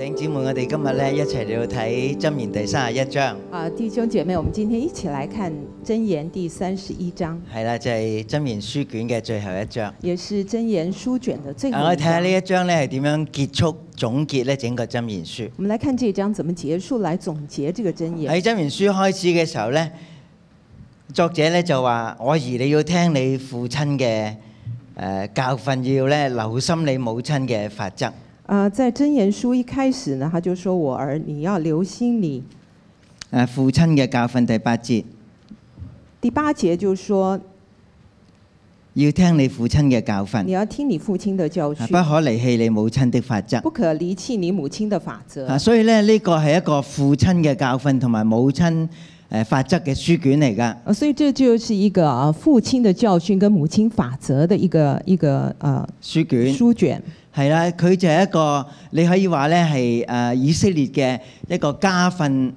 弟兄姊妹，我哋今日咧一齊嚟到睇箴言第三十一章，啊，弟兄姐妹，我们今天一起来看箴言第三十一章，係啦，就係箴言書卷嘅最後一章。也是箴言書卷的最啊，後一章我哋睇下呢。一章咧係點樣結束總結咧整個箴言書。我們來看這一章怎麼結束，來總結這個箴言。喺箴言書開始嘅時候咧，作者咧就話：我兒你要聽你父親嘅誒教訓，要咧留心你母親嘅法則。啊，在真言书一開始呢，他就說我兒，你要留心你。誒父親嘅教訓第八節，第八節就說要聽你父親嘅教訓你，要聽你父親的教训不，可離棄你母親的法則。不可離棄你母親的法則。啊，所以咧呢個係一個父親嘅教訓同埋母親誒法則嘅書卷嚟㗎。啊，所以這就是一個啊父親的教訓跟母親法則的一個一個呃書卷書卷。係啦，佢就係一個你可以話咧係誒以色列嘅一個家訓，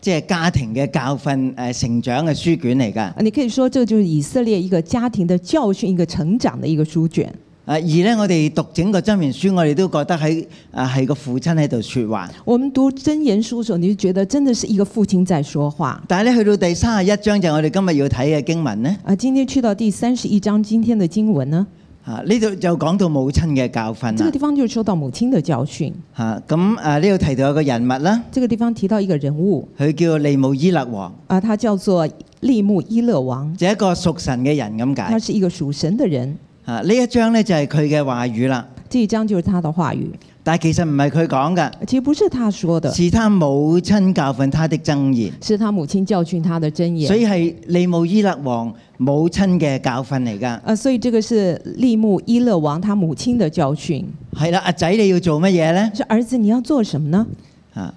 即係家庭嘅教訓誒成長嘅書卷嚟㗎。啊，你可以說這就是以色列一個家庭的教訓，一個成長的一個書卷。啊，而咧我哋讀整個箴言書，我哋都覺得喺啊係個父親喺度説話。我們讀箴言書嘅時候，你就覺得真的是一個父親在說話。但係咧去到第三十一章就係我哋今日要睇嘅經文咧。啊，今天去到第三十一章，今天的經文呢，啊呢度就講到母親嘅教訓啦這個地。方就說到母親嘅教訓。嚇咁啊呢度提到有個人物啦，這個地方提到一個人物，佢叫利姆伊勒王，啊，他叫做利木伊勒王，就係一個屬神嘅人咁解。他是一個屬神嘅人。啊呢一章咧就係佢嘅話語啦。這一章就是他的話語，但係其實唔係佢講嘅，其實不是他說的，是他母親教訓他的真言，是他母親教訓他的真言。所以係利姆伊勒王母親嘅教訓嚟㗎。啊，所以這個是利木伊勒王他母親的教訓。係啦，阿仔你要做乜嘢呢？說兒子你要做什麼呢？啊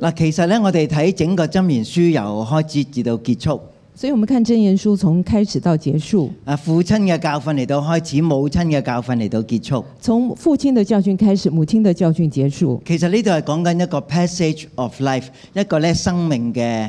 嗱，其實咧，我哋睇整個箴言書由開始至到結束，所以我們看箴言書從開始到結束，啊父親嘅教訓嚟到開始，母親嘅教訓嚟到結束。從父親的教訓開始，母親的教訓結束。其實呢度係講緊一個 passage of life，一個咧生命嘅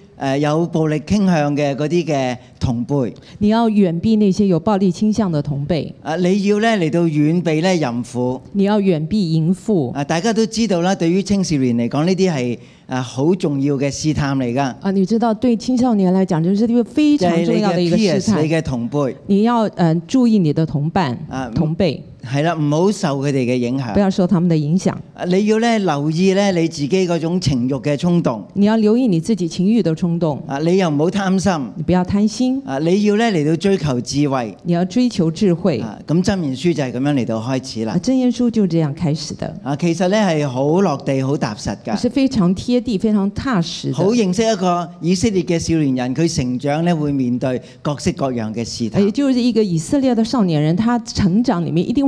誒有暴力傾向嘅嗰啲嘅同輩。你要遠避那些有暴力傾向的同輩，啊，你要咧嚟到遠避咧淫婦。你要遠避淫婦。啊，大家都知道啦，對於青少年嚟講，呢啲係啊好重要嘅試探嚟㗎。啊，你知道對青少年嚟講，就是一個非常重要嘅一個試 peers，你探。嘅同輩，你要呃注意你的同伴啊、同輩，係啦，唔好受佢哋嘅影響不。要受他們的影響。啊你要咧留意咧你自己嗰種情慾嘅衝動。你要留意你自己情慾的衝動，啊，你又唔好貪心。你不要貪心，啊，你要咧嚟到追求智慧。你要追求智慧。啊，咁箴言書就係咁樣嚟到開始啦啊，。箴言書就這樣開始的，啊，其實咧係好落地、好踏實㗎。是非常貼地、非常踏實好的。認識一個以色列嘅少年人，佢成長咧會面對各式各樣嘅事態也。就是一個以色列的少年人，他成長裡面一定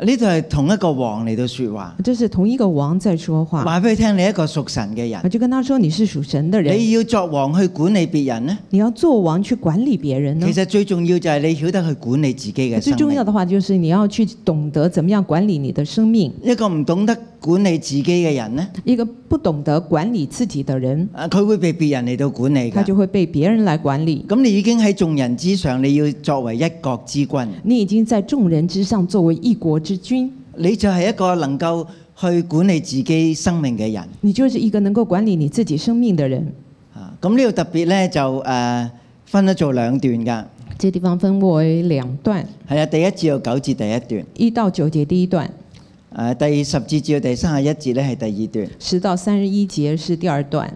呢度系同一個王嚟到説話，這是同一個王在說話，話俾佢聽你一個屬神嘅人，我就跟他說你是屬神的人，你要作王去管理別人呢？你要做王去管理別人呢其。實最重要就係你曉得去管理自己嘅生命。最重要的話就是你要去懂得怎麼樣管理你的生命。一個唔懂得管理自己嘅人呢，一個不懂得管理自己的人，啊佢會被別人嚟到管理㗎。他就會被別人來管理。咁你已經喺眾人之上，你要作為一國之君，你已經在眾人之上作為一國之君，你就係一個能夠去管理自己生命嘅人。你就是一個能夠管理你自己生命嘅人。啊，咁呢度特別咧就誒、呃分咗做兩段㗎。這地方分為兩段，係啊，第一至到九節第一段，一到九節第一段，誒、第十節至到第三十一節咧係第二段。十到三十一節是第二段。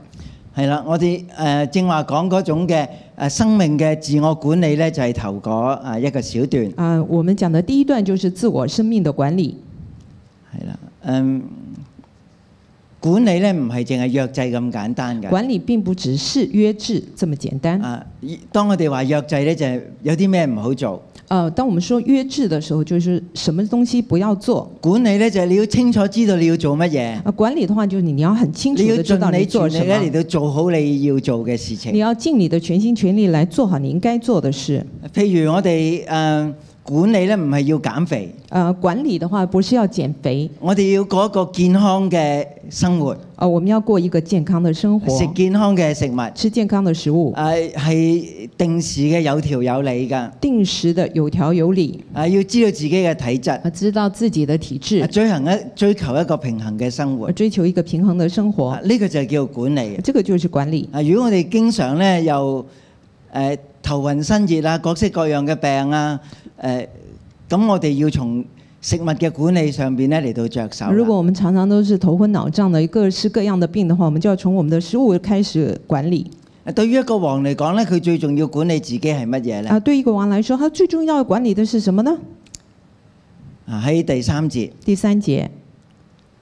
係啦，我哋誒、呃正話講嗰種嘅誒、呃生命嘅自我管理咧，就係、頭嗰誒一個小段。啊、我們講的第一段就是自我生命的管理。係啦，嗯，管理咧唔係淨係約制咁簡單嘅。管理並不只是約制這麼簡單。啊，當我哋話約制咧，就係有啲咩唔好做。呃，當我們說約制的時候，就是什麼東西不要做。管理咧就係你要清楚知道你要做乜嘢，啊，管理的話就是你你要很清楚知道盡你你做什全力咧嚟麼，到做好你要做嘅事情你。要盡你的全心全力來做好你應該做的事。譬如我哋誒、呃管理咧，唔係要減肥，呃，管理的話不是要減肥，我哋要過一個健康嘅生活，呃，我們要過一個健康的生活。食，健康嘅食物，誒、吃健康的食物，係定時嘅有條有理㗎，定時的有條有理，要知道自己嘅體質，啊，知道自己的體質，追行一追求一個平衡嘅生活，追求一個平衡的生活。啊，呢、個就係叫管理。這個就是管理。啊，如果我哋經常咧又誒頭暈身熱啊，各式各樣嘅病啊，誒、咁我哋要從食物嘅管理上邊咧嚟到着手。如果我們常常都是頭昏腦脹的各式各樣的病的話，我們就要從我們的食物開始管理。啊對於一個王嚟講咧，佢最重要管理自己係乜嘢咧？啊，對一個王來說，他最重要管理的是什麼呢？啊喺第三節第三節，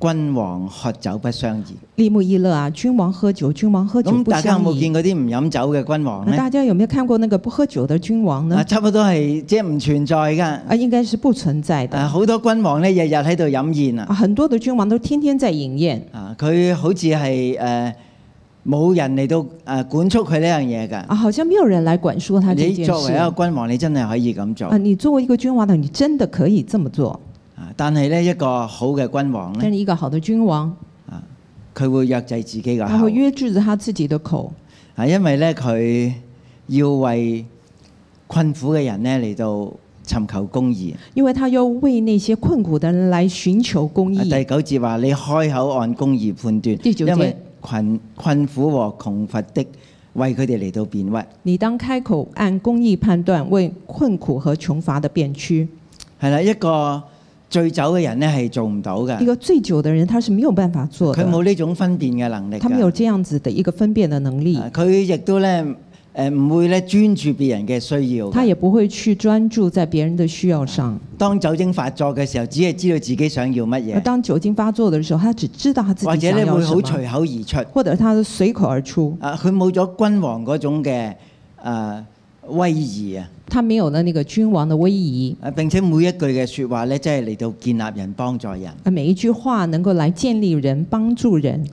君王喝酒不相宜。利木伊勒啊，君王喝酒，君王喝酒不咁大家有相宜。冇見嗰啲唔飲酒嘅君王咧？那大家有没有看过那个不喝酒的君王呢啊，呢？差不多係即係唔存在㗎。啊，应该是不存在的。啊好多君王咧，日日喺度飲宴啊，啊！很多的君王都天天在饮宴。啊，佢好似係誒冇人嚟到誒管束佢呢樣嘢㗎。啊，好像沒有人來管束他你作為一事。個君王，你真係可以咁做啊，你作為一個君王呢，你真的可以這麼做。啊！但係咧，一個好嘅君王咧，但是一個好的君王，啊，佢會約制自己個他會口約制着他自己的口，啊，因為咧佢要為困苦嘅人咧嚟到尋求公義。因為他要為那些困苦的人來尋求公義第。九節話：你開口按公義判斷，第九節因為困困苦和窮乏的為佢哋嚟到辯屈。你當開口按公義判斷，為困苦和窮乏的辯屈。係啦，一個醉酒嘅人咧係做唔到嘅一，個醉酒嘅人，他是沒有辦法做的，佢冇呢種分辨嘅能力他沒有㗎。這樣子的一個分辨的能力，啊佢亦都咧誒唔會咧專注別人嘅需要㗎。他也不會去專注在別人的需要上。當酒精發作嘅時候，只係知道自己想要乜而嘢，當酒精發作的時候，他只知道他自或者己想要咧會好什麼，隨口而出。或者他隨口而出，啊，佢冇咗君王嗰種嘅誒威儀啊！他沒有了那個君王的威儀。啊並且每一句嘅説話咧，真係嚟到建立人、幫助人。啊，每一句話能夠來建立人、幫助人。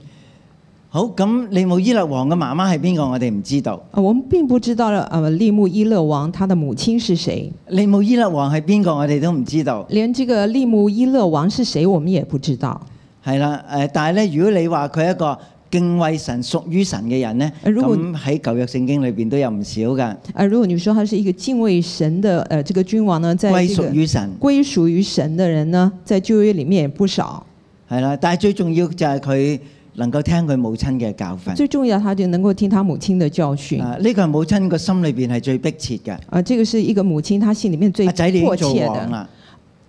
好，咁利姆伊勒王嘅媽媽係邊個？我哋唔知道。啊，我們並不知道啊利木伊勒王他的母親是誰，利姆伊勒王係邊個？我哋都唔知道。連這個利木伊勒王是誰，我們也不知道。係啦，誒，但係咧，如果你話佢一個敬畏神、屬於神嘅人咧，如果咁喺舊約聖經裏邊都有唔少噶，啊，如果你說他是一個敬畏神的呃這個君王呢，在歸屬於神。歸屬於神的人呢，在舊約裡面也不少。係啦，但係最重要就係佢能夠聽佢母親嘅教訓。最重要，他就能夠聽他母親的教訓。啊，呢個係母親個心裏邊係最迫切嘅。啊，這個是一個母親，她心裡面最迫切的。王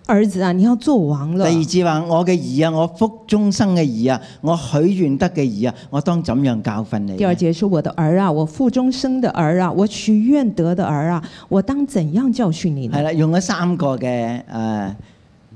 啦。兒子啊，你要做王了。第二節話：我嘅兒啊，我腹中生嘅兒啊，我許願得嘅兒啊，我當怎樣教訓你？第二節是我的兒啊，我腹中生的兒啊，我許願得的兒啊，我當怎樣教訓你呢係？啦，用咗三個嘅誒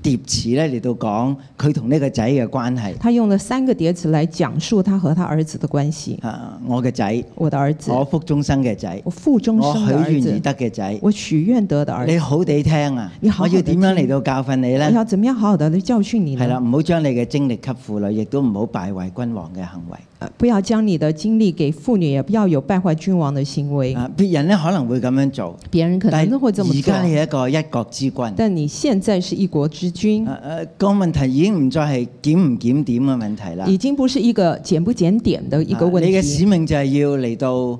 疊詞咧嚟到講佢同呢個仔嘅關係。他用了三個疊詞來講述他和他兒子的關係。啊，我嘅仔，我的兒子，我腹中生嘅仔，我腹中我生的兒許願而，得嘅仔。我許願得的兒子，你好地聽啊！你好好我要點樣嚟到教訓你我呢？要怎麼樣好好的來教訓你係啦，唔好將你嘅精力給婦女，亦都唔好敗壞君王嘅行為。呃不要將你的精力給婦女，也不要有敗壞君王的行為。啊，別人咧可能會咁樣做，別人可能都會這麼而家你做，係一個一國之君。但你現在是一國之君，誒誒，個問題已經唔再係檢唔檢點嘅問題啦。已經不是一个檢不檢點的一個問啊你嘅使。命就係要嚟到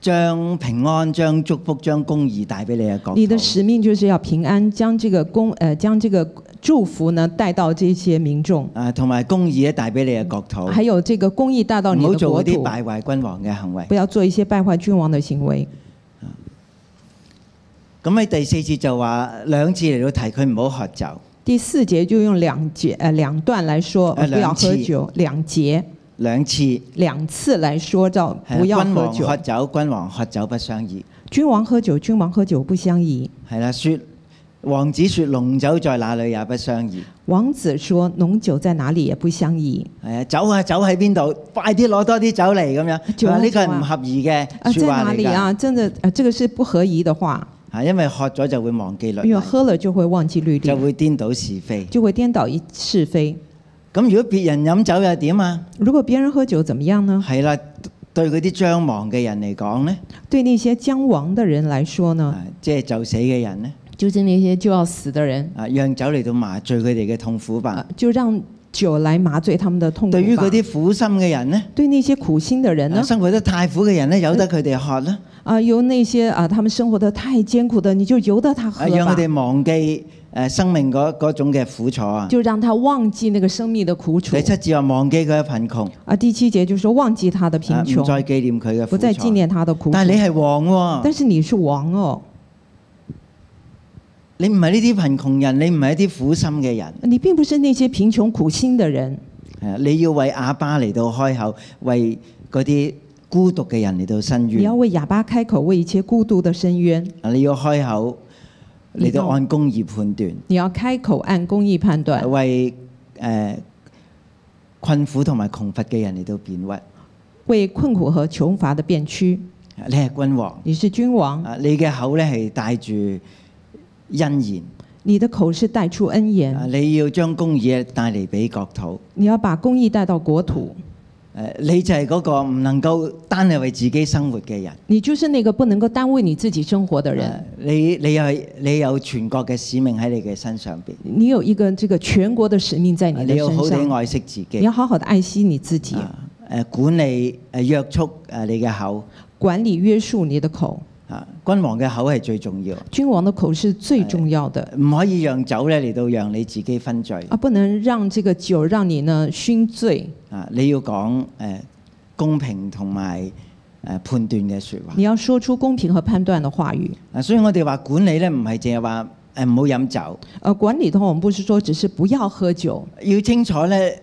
將平安、將祝福、將公義帶俾你嘅國土。你的使命就是要平安，將這個公呃將這個祝福呢帶到這些民眾，啊，同埋公義咧帶俾你嘅國土。還有這個公義帶到唔好你的國土，做嗰啲敗壞君王嘅行為不。要做一些敗壞君王的行為。咁喺第四節就話兩次嚟到提佢唔好喝酒。第四节就用两节呃两段來說，呃呃不要喝酒，兩節兩次兩次來說叫係啊不要喝酒君王喝。酒，君王喝酒不相宜。君王喝酒，君王喝酒不相宜。係啦，説王子說濃酒在哪裏也不相宜。王子說：“濃酒在哪裡也不相宜。係啊，酒啊酒喺邊度？快啲攞多啲酒嚟咁樣。酒啊佢話呢個係唔合宜嘅啊，在説話嚟㗎。哪裡啊？真的，呃，這個是不合宜的話，啊，因為喝咗就會忘記律例因為，喝了就會忘記律就例，會顛倒是非。就會顛倒一是非。咁如果別人飲酒又點啊？如果別人喝酒怎麼樣呢？係啦，對嗰啲將亡嘅人嚟講呢，對那些將亡的人來說呢，啊，即係就死嘅人呢，就是那些就要死的人，啊，讓酒嚟到麻醉佢哋嘅痛苦吧啊。就讓酒来麻醉他们的痛苦对于嗰啲苦心嘅人呢，对那些苦心的人呢，生活得太苦嘅人呢，由得佢哋喝啦，啊，由那些啊，他们生活得太艰苦的，你就由得他喝啊，讓吧佢，哋忘记誒生命嗰嗰種嘅苦楚啊。就讓他忘記那個生命的苦楚第。七節話忘記佢嘅貧窮，啊，第七節就說忘記他的貧啊唔窮，再紀念佢嘅苦楚。不再紀念他的苦。但係你係王喎，但是你是王哦，你唔係呢啲貧窮人，你唔係一啲苦心嘅人，你並不是那些貧窮苦心的人，係啊你要為啞巴嚟到開口，為嗰啲孤獨嘅人嚟到伸冤你要。為啞巴開口，為一切孤獨的伸冤。啊你要開口嚟到按公義判斷，你要開口按公義判斷，為誒、呃困苦同埋窮乏嘅人嚟到辯屈。為困苦和窮乏的辯屈。你係君王，你是君王，啊你嘅口咧係帶住恩言，你的口是带出恩啊言，你要將公義帶嚟俾國土。你要把公義帶到國土。誒，你就係嗰個唔能夠單係為自己生活嘅人。你就是那個不能夠單為你自己生活的人。誒你你有你有全國嘅使命喺你嘅身上邊，你有一個這個全國的使命在你的你要好身上，地愛惜自己你。要好好的愛惜你自己，啊管理誒約束誒你嘅口管理約束你的口。啊，君王嘅口係最重要，君王的口是最重要的，唔可以讓酒咧嚟到讓你自己分罪啊，不能讓這個酒讓你呢醺醉。啊！你要講誒公平同埋誒判斷嘅説話你要說出公平和判斷嘅話語。啊！所以我哋話管理咧唔係淨係話誒唔好飲酒，呃，管理的話，我們不是說只是不要喝酒，要清楚咧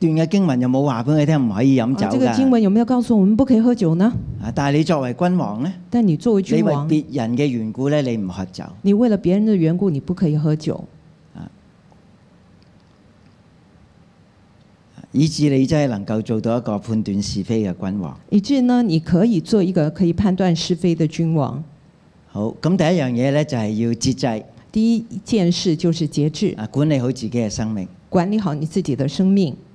段嘅經文又冇話俾你聽唔可以飲酒啊，這個經。文有沒有告訴我們不可以喝酒呢？啊，但係你作為君王呢，但你作為你為君王，別人嘅緣故咧，你唔喝酒。你為了別人嘅緣故，你不可以喝酒，以致你真係能夠做到一個判斷是非嘅君王。以致呢，你可以做一個可以判斷是非嘅君王。好，咁第一樣嘢咧就係要節制，第一件事就是節制，啊，管理好自己嘅生命。管理好你自己的生命。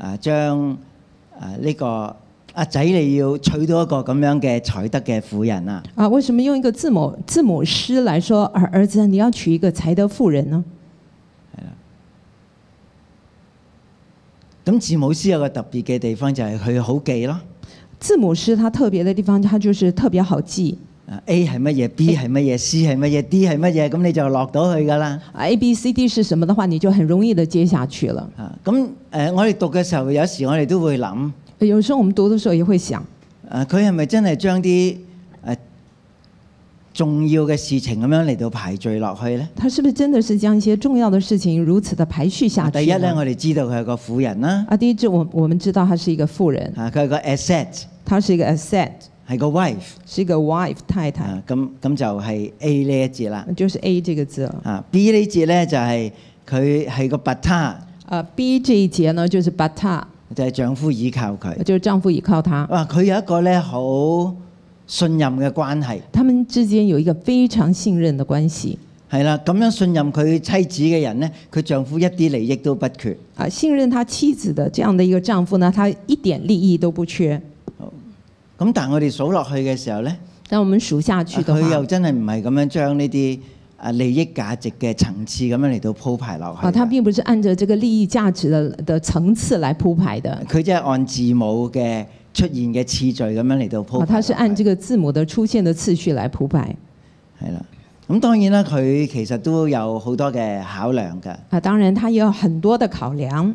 啊將啊呢個阿仔你要娶到一個咁樣嘅才德嘅婦人啊？啊，為什麼用一個字母字母詩來說兒兒子你要娶一個才德婦人呢？咁字母詩有個特別嘅地方就係佢好記咯。字母詩它特別嘅地方，它就是特別好記。啊 A 係乜嘢，B 係乜嘢，C 係乜嘢，D 係乜嘢，咁你就落到去㗎啦。啊 A B C D 是什麼的話，你就很容易的接下去了。啊，咁誒、呃我哋讀嘅時候，有時我哋都會諗，有時候我們讀的時候也會想，誒佢係咪真係將啲誒重要嘅事情咁樣嚟到排序落去咧？他是不是真的是將一些重要的事情如此的排序下去？第一咧，我哋知道佢係個婦人啦，啊，第一，這我我們知道他是一個婦人，啊佢係個 asset，他是一個 asset，係個 wife 是一個 wife 太太，啊，咁咁就係 A 呢一節啦。就是 A 這個字了。啊 B 呢節咧就係佢係個 bata，啊 B 這一節呢，就是 bata，就係丈夫依靠佢。就是丈夫倚靠他，哇！佢有一個咧好信任嘅關係，他們之間有一個非常信任嘅關係。係啦。咁樣信任佢妻子嘅人呢，佢丈夫一啲利益都不缺。啊，信任他妻子的這樣的一個丈夫呢，他一點利益都不缺。咁但係我哋數落去嘅時候咧，但我們數下去的佢又，真係唔係咁樣將呢啲啊利益價值嘅層次咁樣嚟到鋪排落去啊，他嘅。並不是按照這個利益價值的的層次來鋪排的，佢即係按字母嘅出現嘅次序咁樣嚟到鋪啊，排。他是按這個字母的出現的次序來鋪排。係啦。咁當然啦，佢其實都有好多嘅考量㗎。啊，當然他也有很多的考量。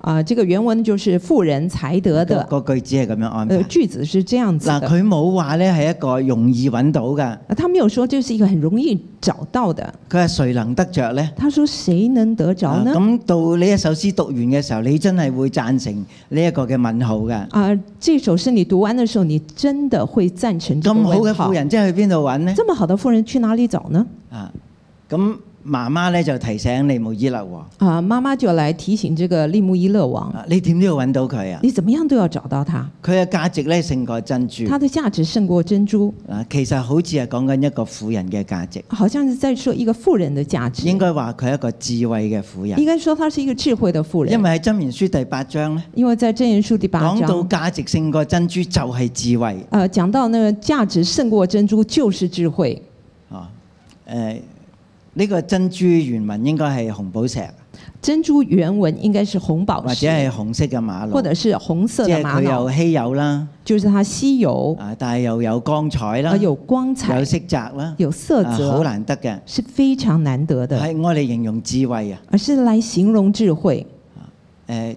啊，這個原文就是富人才德的，個個句子係咁樣安排呃，。句子是這樣子嗱，的。佢冇話咧係一個容易揾到嘅，啊，他沒有說這是一個很容易找到的。佢係誰能得着咧？他說誰能得着呢？啊咁到呢一首詩讀完嘅時候，你真係會贊成呢一個嘅問號嘅。啊，這首詩你讀完嘅時候，你真的會贊成咁好嘅問號婦。人，即係去邊度揾呢？這麼好的富人去哪裡找呢？啊，咁媽媽咧就提醒利慕伊勒王，啊，媽媽就來提醒這個利穆伊勒王，啊，你點都要揾到佢啊！你怎麼樣都要找到他，佢嘅價值咧勝過珍珠。他的價值勝過珍珠，啊，其實好似係講緊一個富人嘅價值，好像是在說一個富人的價值。應該話佢係一個智慧嘅富人應。該說她是一個智慧的富人，因為喺《箴言書》第八章咧，因為在箴言書第八講到章，價值勝過珍珠就係智慧。呃，講到那個價值勝過珍珠就是智慧。啊，誒、呢、個珍珠原文應該係紅寶石，珍珠原文應該是紅寶石或者石，係紅色嘅瑪瑙，或者是紅色即的瑪係佢有，稀有啦，就是它稀有，啊，但係又有光彩啦，有光彩有，色澤啦，有色澤好澤，難得嘅，是非常難得的，係我哋形容智慧啊，而是來形容智慧。誒、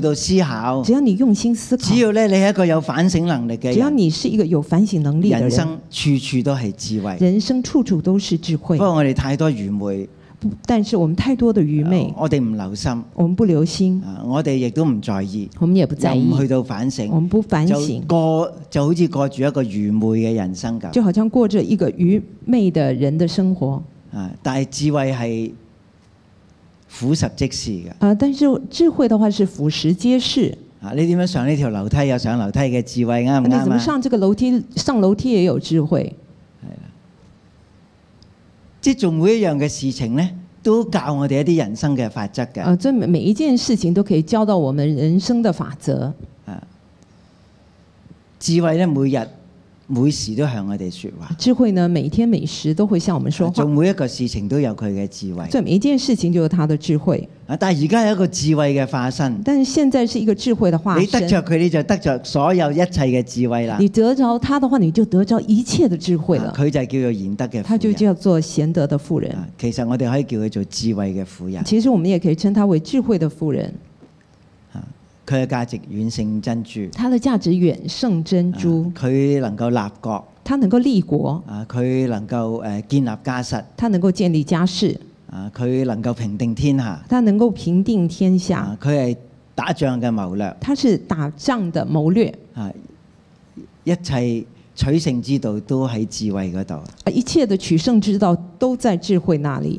到思考，只要你用心思考，只要咧你係一个有反省能力嘅只要，你是一个有反省能力嘅人，人生处处都系智慧。人生处处都是智慧不。过我哋太多愚昧，不但是我们太多的愚昧，我哋唔留心，我们不留心，啊我哋亦都唔在意，我们也不在意去到反我省，們不反就省，過就好似过住一个愚昧嘅人生咁。就好像过着一个愚昧的人的生活。啊！但系智慧係俯拾即是嘅。啊，但是智慧的話是俯拾皆是。啊！你點樣上呢條樓梯有上樓梯嘅智慧啱唔你怎麼啱啊？上這個樓梯？上樓梯也有智慧。即係做每一樣嘅事情咧，都教我哋一啲人生嘅法則嘅。啊，這每每一件事情都可以教到我們人生的法則。啊！智慧咧，每日每時都向我哋説話，智慧呢，每天每時都會向我們說話，做每一個事情都有佢嘅智慧。做每一件事情就有他的智慧。啊！但係而家有一個智慧嘅化身，但是現在是一個智慧的化身你得，着佢，你就得着所有一切嘅智慧啦。你得着他的話，你就得着一切的智慧了。啊佢就係叫做賢德嘅他就。叫做賢德的婦人。啊其實我哋可以叫佢做智慧嘅婦人。其實我們也可以稱他為智慧的婦人。佢嘅價值遠勝珍珠。它的價值遠勝珍珠。啊，佢能夠立國，它能夠立國，啊，佢能夠誒建立家室，它能夠建立家室，啊，佢能夠平定天下，它能夠平定天下。啊，，佢係打仗嘅謀略，它是打仗的謀略，啊，一切取勝之道都喺智慧嗰度。啊一切的取勝之道都在智慧那裡。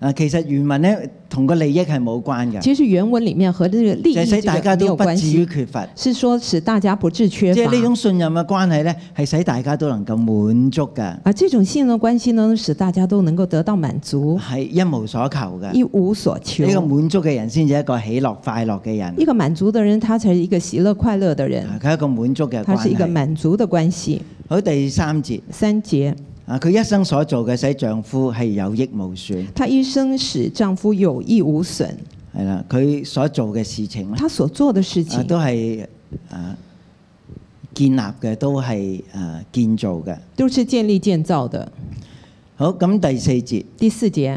啊，其實原文咧同個利益係冇關嘅，其實原文裡面和呢個利益使大家都不至於，缺乏。是說使大家不致缺乏即係。呢種信任嘅關係咧，係使大家都能夠滿足嘅，啊，這種信任關係呢，使大家都能夠得到滿足，係一無所求嘅。一無所求。呢個滿足嘅人先至係一個喜樂快樂嘅人，一個滿足嘅人，他才是一個喜樂快樂嘅人，啊佢係一個滿足嘅關他是一個係。滿足嘅關係。好，第三節三節，啊，佢一生所做嘅使丈夫係有益無損，她一生使丈夫有益無損，系啦，佢所做嘅事情咧，她所做嘅事啊情都係啊建立嘅，都係啊建造嘅。都是建立建造的。好，咁第四节。第四節，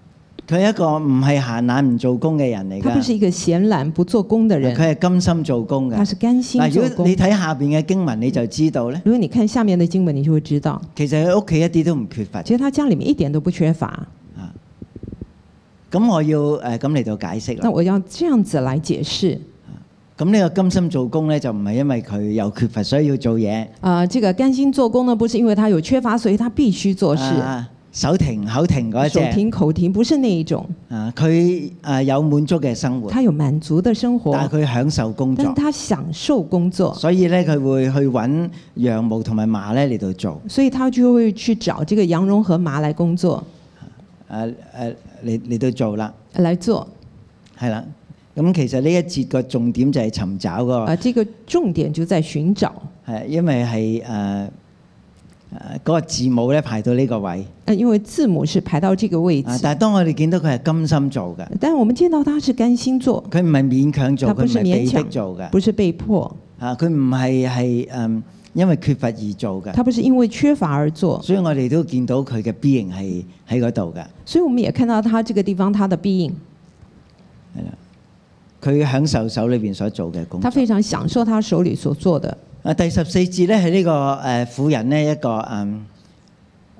佢係一個唔係閒懶唔做工嘅人嚟㗎，他不是一個閒懶不做工的人，佢係甘心做工嘅。他是甘心做工果你。睇下邊嘅經文，你就知道咧，如果你看下面嘅經文，你就會知道，其實佢屋企一啲都唔缺乏。其實他家裡面一點都不缺乏。啊咁我要誒咁嚟到解釋啦。那我要這樣子來解釋。咁呢個甘心做工咧，就唔係因為佢有缺乏，所以要做嘢。啊、這個甘心做工呢，不是因為他有缺乏，所以他必須做事。啊手停口停嗰手停口停，不是那一種，啊，佢啊有滿足嘅生活，他有滿足的生活，但係佢享受工作。但，他享受工作，所以咧佢會去揾羊毛同埋麻咧嚟到做，所以他就會去找這個羊絨和麻來工作，誒誒嚟嚟到做啦，嚟做。係啦。咁其實呢一節個重點就係尋找個啊、個，這個重點就在尋找。係因為係誒誒嗰個字母咧排到呢個位，誒，因為字母是排到這個位置，啊，但係當我哋見到佢係甘心做嘅，但係我們見到他是甘心做，佢唔係勉強做，佢唔係被逼做嘅，不是被迫，啊，佢唔係係誒因為缺乏而做嘅。他不是因為缺乏而做，所以我哋都見到佢嘅 B 型係喺嗰度嘅，所以我們也看到他這個地方他的 being，係啦。佢享受手裏邊所做嘅工作。他非常享受他手裏所做的。啊，第十四節咧係呢個誒婦人呢一個嗯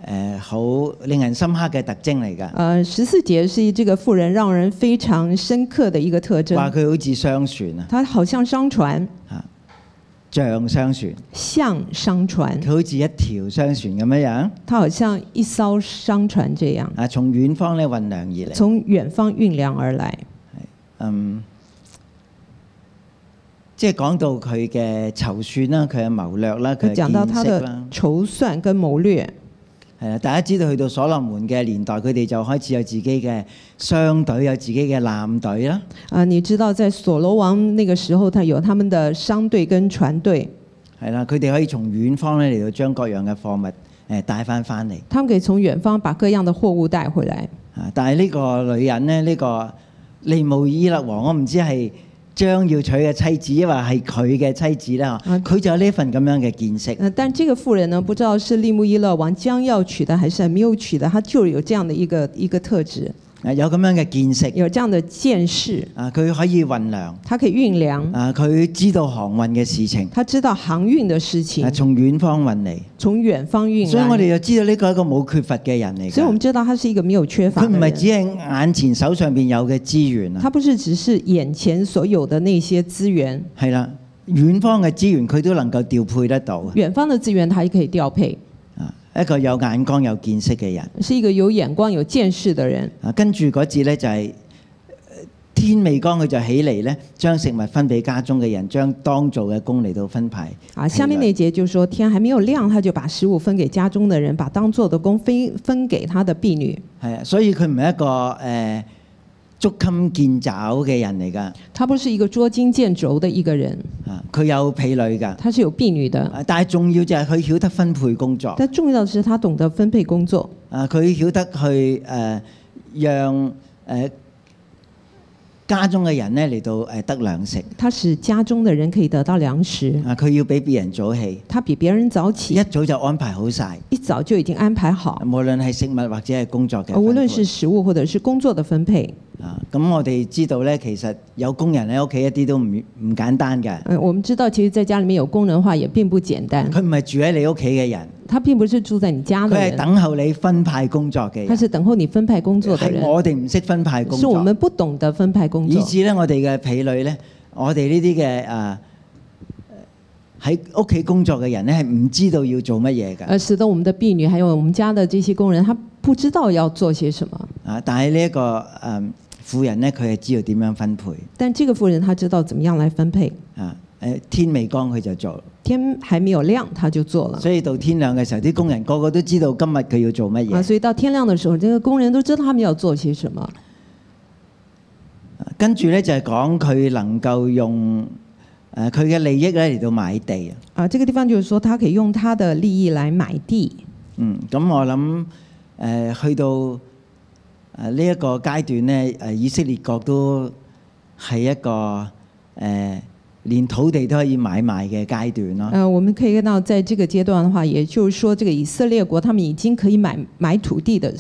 誒好令人深刻嘅特徵嚟㗎。呃，十四節是這個婦人讓人非常深刻的一個特話徵，佢好似商船啊，它好像商船，啊像商船，像商船佢，好似一條商船咁樣樣它好像一艘商船這樣，啊，從遠方咧運糧而嚟。從遠方運糧而來。嗯，即係講到佢嘅籌算啦，佢嘅謀略啦，佢佢講到他的嘅見識啦。籌算跟謀略，係啊，大家知道去到所羅門嘅年代，佢哋就開始有自己嘅商隊，有自己嘅艦隊啦。啊，你知道在所羅王那個時候，他有他們的商隊跟船隊，係啦，佢哋可以從遠方咧嚟到將各樣嘅貨物誒帶翻翻嚟。他們可以從遠方把各樣的貨物帶回來。啊，但係呢個女人咧，呢、個利慕伊勒王，我唔知係將要娶嘅妻子，抑或係佢嘅妻子啦。啊佢就有呢份咁樣嘅見識。呃，但呢個婦人呢，不知道是利穆伊勒王將要娶的還是還沒有娶的，他就有這樣的一個一個特質，啊，有咁樣嘅見識。有這樣的見識，啊，佢可以運糧。他可以運糧，啊，佢知道航運嘅事情。他知道航運的事情啊，，從遠方運嚟。從遠方運所以我，哋就知道呢個係一個冇缺乏嘅人嚟㗎。所以我們知道他是一個沒有缺乏佢唔的人。係只係眼前手上邊有嘅資源啊他，不是只是眼前所有的那些資源，係啦，遠方嘅資源佢都能夠調配得到遠方的資源他也可以調配，啊。一個有眼光有見識嘅人是一個有眼光有見識嘅人。啊。跟住嗰節咧就係、呃天未光，佢就起嚟咧，將食物分俾家中嘅人，將當做嘅工嚟到分派。啊，下面那一節就說天還沒有亮，他就把食物分給家中的人，把當做的工分分給他的婢女。係啊，所以佢唔係一個誒捉襟見肘嘅人嚟㗎他不是一个捉襟見肘的一个人，啊，佢有婢女㗎。他是有婢女的。啊但係重要就係佢曉得分配工作。但重要的是他懂得分配工作，啊，佢曉得去誒、呃、讓誒、呃家中嘅人咧嚟到誒得糧食。他使家中嘅人可以得到糧食。啊，佢要比別人早起，他比別人早起一，早就安排好晒，一早就已經安排好，無論係食物或者係工作嘅分配。無論是食物或者是工作的分配。啊，咁我哋知道咧，其實有工人喺屋企一啲都唔唔簡單嘅。嗯，我们知道，其實在家里面有工人的話，也並不簡單。佢唔係住喺你屋企嘅人，他並不是住在你家佢係，等候你分派工作嘅人。他是等候你分派工作的係人。我哋唔識分派工作，是我們不懂得分派工作，以至咧我哋嘅婢女咧，我哋呢啲嘅誒喺屋企工作嘅人咧，係唔知道要做乜嘢㗎。而使得我們的婢女還有我們家的這些工人，他不知道要做些什麼。啊！但係呢一個誒、呃、婦人咧，佢係知道點樣分配但這個富人他知道怎麼樣來分配，啊！誒天未光佢就做，天還沒有亮，他就做了。所以到天亮嘅時候，啲工人個個都知道今日佢要做乜啊，嘢。所以到天亮嘅時候，這個工人都知道他們要做些什麼。跟住咧就係講佢能夠用誒佢嘅利益咧嚟到買地啊。啊，這個地方就是說，他可以用他的利益來買地。嗯，咁我諗誒、呃去到誒呢一個階段咧，誒、以色列國都係一個誒、呃、連土地都可以買賣嘅階段咯。呃，我們可以看到，在這個階段的話，也就是說，這個以色列國他們已經可以買買土地的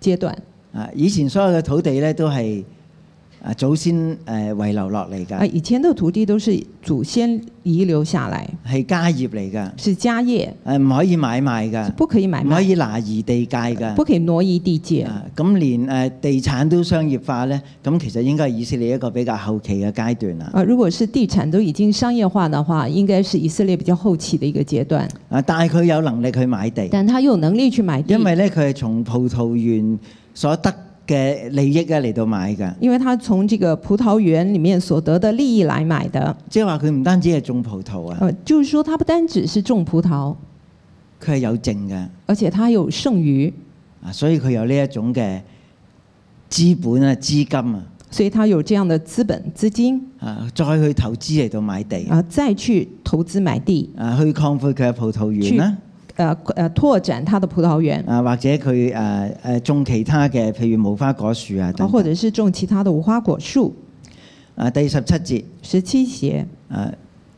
階段。啊，以前所有嘅土地咧都係啊祖先誒、呃、遺留落嚟啊，㗎，以前的土地都是祖先遺留下來，係家業嚟㗎，是家業，誒唔可以買賣㗎，不可以買唔可，以拿移地界㗎。不可以挪移地界。啊，咁連誒地產都商業化咧，咁其實應該係以色列一個比較後期嘅階段啦。啊，如果是地產都已經商業化的話，應該是以色列比較後期的一個階段。啊，但係佢有能力去買地。但他又有能力去買地，因為咧佢係從葡萄園所得嘅利益啊嚟到買㗎，因為他從這個葡萄園裡面所得的利益來買的。即係話佢唔單止係種葡萄啊，呃，就是說他不單只是種葡萄，佢係有剩嘅而且他有剩餘，啊，所以佢有呢一種嘅資本啊、資金啊，所以他有這樣的資本資金。啊，再去投資嚟到買地。啊、再去投資買地，啊，去擴闊佢嘅葡萄園啦，呃呃拓展他的葡萄園，啊，或者佢誒誒種其他嘅，譬如無花果樹啊啊等等。或者是種其他的無花果樹。啊，第十七節十七節啊，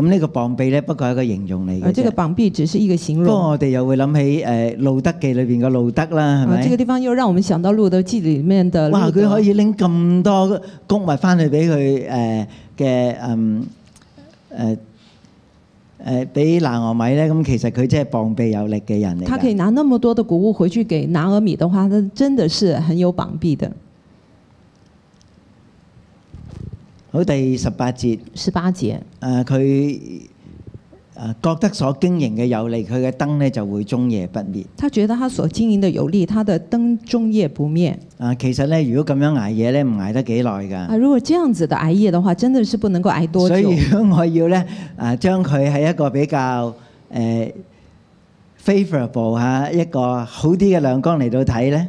啊，咁呢個膀臂咧，不過係一個形容嚟嘅而這個啫。膀臂只是一個形容不過。我哋又會諗起誒《路德記》裏邊嘅路德啦，係啊，這個？地方又讓我們想到《路德記》裡面的哇！佢可以拎咁多谷物翻去俾佢誒嘅嗯誒誒俾拿俄米咧，咁其實佢真係膀臂有力嘅人嚟㗎。他可以拿那麼多的谷物回去給拿俄米的話，他真的是很有膀臂的。好，第十八節。十八節，誒佢誒覺得所經營嘅有利，佢嘅燈咧就會終夜不滅。他覺得他所經營嘅有利，他的燈終夜不滅。啊，其實咧，如果咁樣捱夜咧，唔捱得幾耐㗎。啊，如果這樣子的捱夜的話，真的是不能夠捱多久所。以如果我要咧誒將佢喺一個比較誒、favorable 嚇一個好啲嘅亮光嚟到睇咧，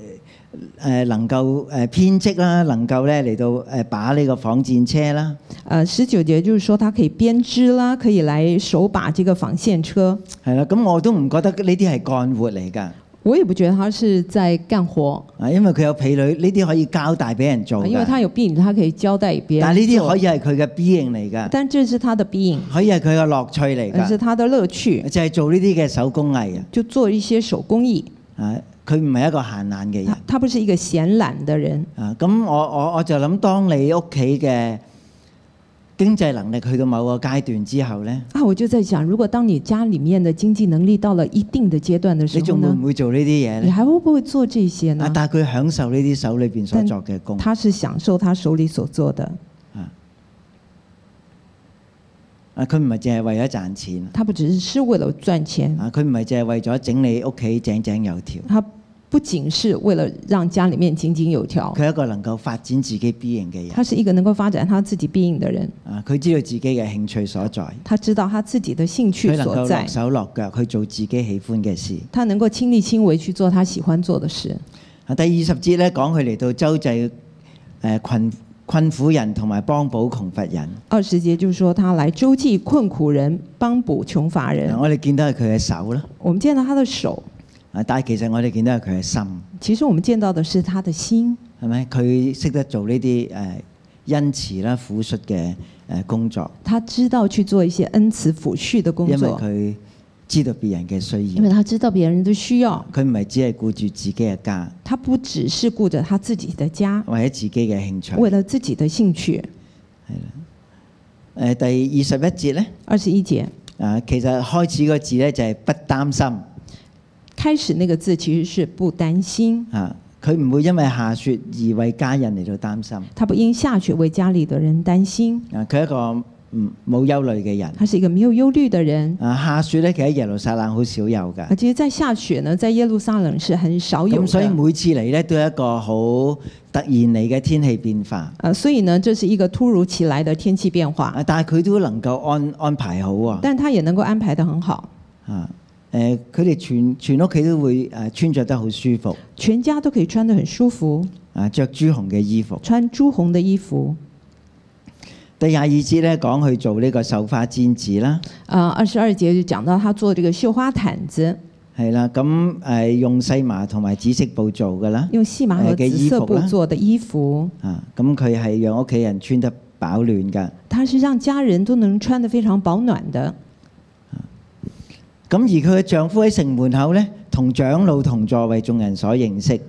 誒能夠誒編織啦，能夠咧嚟到誒把呢個仿戰車啦，誒，十九節就是說，他可以編織啦，可以來手把這個紡線車。係啦。咁我都唔覺得呢啲係幹活嚟㗎，我也不覺得他是在幹活，啊，因為佢有婢女，呢啲可以交代俾人做因為他㗎。有婢女，他可以交代俾人。但係呢啲可以係佢嘅 B 型嚟㗎，但這是他的必應，可以係佢嘅樂趣嚟㗎，而是他的樂趣，就係做呢啲嘅手工藝啊。就做一些手工藝。啊，佢唔係一個閒懶嘅人他他不是一個閒懶的人。啊。咁我我我就諗，當你屋企嘅經濟能力去到某個階段之後咧，啊，我就在想，如果當你家裡面的經濟能力到了一定的階段的時候你仲會唔呢，會做呢啲嘢咧？你還會不會做這些啊呢？！但係佢享受呢啲手裏邊所但作嘅工。他是享受他手裡所做的，啊！佢唔係淨係為咗賺錢，他不只是是為了賺錢，啊！佢唔係淨係為咗整理屋企井井有條，他不仅是为了讓家裡面井井有條，佢係一個能夠發展自己 B 型嘅人。他是一個能夠發展他自己必應的人。啊，佢知道自己嘅興趣所在，他知道他自己的興趣佢能夠落，手落腳去做自己喜歡嘅事。他能夠親力親為去做他喜歡做的事。啊，第二十節咧講佢嚟到周濟誒困困苦人同埋幫補窮乏人。二十節就是說他來周濟困苦人，幫補窮乏人啊。我哋見到係佢嘅手啦，我們見到他的手，啊，但係其實我哋見到係佢嘅心，其實我們見到的是他的心。係咪？佢識得做呢啲誒恩慈啦、撫恤嘅誒工作，他知道去做一些恩慈撫恤的工作因為作，佢知道別人嘅需要。因為，他知道別人的需要。佢唔係只係顧住自己嘅家。他不只是顧着他自己的家，或者自己嘅興趣。為了自己的興趣。誒第二十一節咧，二十一節啊，其實開始個字咧就係不擔心。開始那個字其實是不擔心，啊，佢唔會因為下雪而為家人嚟到擔心。他不因下雪為家裡的人擔心，啊，佢係一個唔冇憂慮嘅人他是一個沒有憂慮的人。啊。下雪咧，其實喺耶路撒冷好少有㗎而，且在下雪呢，在耶路撒冷是很少有咁所以。每次嚟咧都有一個好突然嚟嘅天氣變化啊，所以呢，這是一個突如其來的天氣變化，啊，但係佢都能夠安安排好啊但他也能夠安排得很好，啊。誒，佢哋全全屋企都會誒穿着得好舒服全家都可以穿得很舒服，啊，着朱紅嘅衣服。穿朱紅嘅衣服。第廿二節咧講去做呢個繡花氈子啦。啊，二十二節就講到他做這個繡花毯子，係啦，咁誒用細麻同埋紫色布做㗎啦，用細麻和紫色布做的衣服，啊，咁佢係讓屋企人穿得保暖㗎。它是讓家人都能穿得非常保暖的。咁而佢嘅丈夫喺城門口咧，同長老同座，為眾人所認識。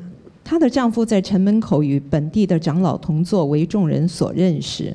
她的丈夫在城門口與本地的長老同座，為眾人所認識。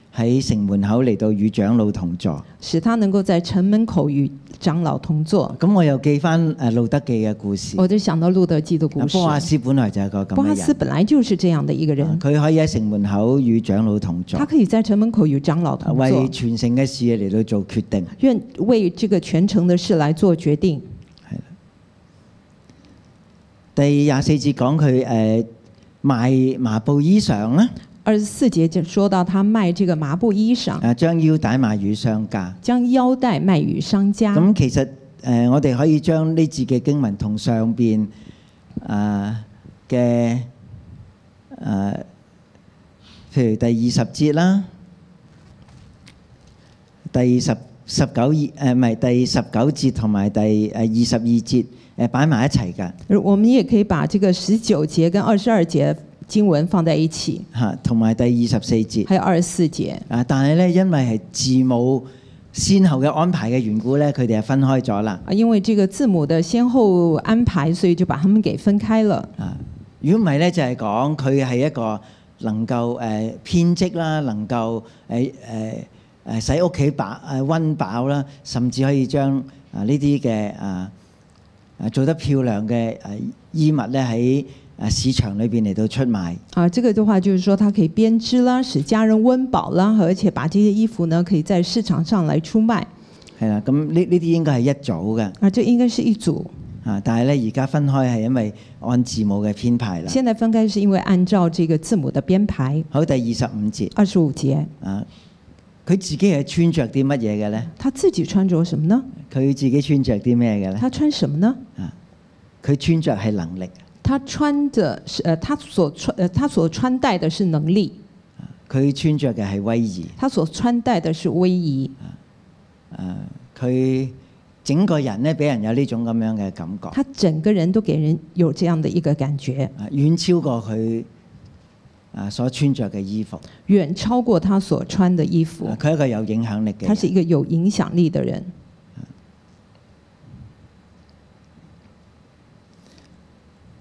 喺城門口嚟到與長老同坐。使他能夠在城門口與長老同坐。咁我又記翻誒路德記嘅故事。我就想到路德記的故事。波阿斯本來就係個咁波阿。斯本來就是這樣的一個人，佢可以喺城門口與長老同坐他，可以在城門口與長老同為坐，全城嘅事嚟到做決定。願為這個全城嘅事來做決定。第廿四節講佢誒賣麻布衣裳啦，二十四節就說到他賣這個麻布衣裳，啊將腰帶賣與商家。將腰帶賣與商家。咁其實誒、呃我哋可以將呢節嘅經文同上邊啊嘅誒，譬如第二十節啦，第十十九二誒唔係第十九節同埋第誒二十二節誒擺埋一齊㗎我們也可以把這個十九節跟二十二節經文放在一起，嚇，同埋第二十四節還有二十四節。啊，但係咧因為係字母先後嘅安排嘅緣故咧，佢哋係分開咗啦。啊，因為這個字母的先後安排，所以就把他們給分開了。啊，如果唔係咧，就係講佢係一個能夠誒、呃、編織啦，能夠誒誒誒使屋企飽誒温飽啦，甚至可以將啊呢啲嘅啊啊做得漂亮嘅誒衣物咧喺誒市場裏邊嚟到出賣。啊，這個的話就是說，它可以編織啦，使家人温飽啦，而且把這些衣服呢，可以在市場上來出賣。係啦，咁呢呢啲應該係一組嘅啊，這應該是一組。啊，但係咧而家分開係因為按字母嘅編排啦。現在分開是因為按照這個字母的編排。好，第二十五節二十五節，啊，佢自己係穿着啲乜嘢嘅咧？他自己穿着什麼呢？佢自己穿着啲咩嘅咧？他穿什麼呢？啊佢穿着係能力，他穿的是，呃，他所穿，呃，他所穿戴的是能力，佢穿着嘅係威儀。他所穿戴的是威儀。誒，佢整個人咧，俾人有呢種咁樣嘅感覺，他整個人都給人有這樣的一個感覺，啊遠超過佢啊所穿着嘅衣服。遠超過他所穿的衣服啊。佢係一個有影響力嘅他是。一個有影響力嘅人。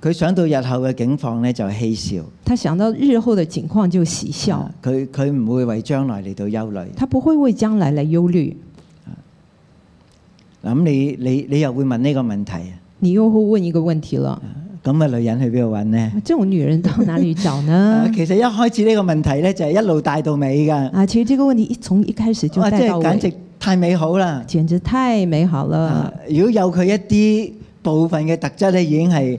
佢想到日後嘅境況咧，就嬉笑。他想到日後嘅境況就喜笑啊，佢佢唔會為將來嚟到憂慮。他不會為將來嚟憂慮。嗱咁你你你又會問呢個問題啊？你又會問一個問題了：咁嘅女人去邊度揾呢？這種女人到哪里找 啊呢？其實一開始呢個問題咧，就係一路帶到尾㗎。啊，其實這個問題一從一開始就哇！即帶到尾，係簡直太美好啦！簡直太美好了啊。如果有佢一啲部分嘅特質咧，已經係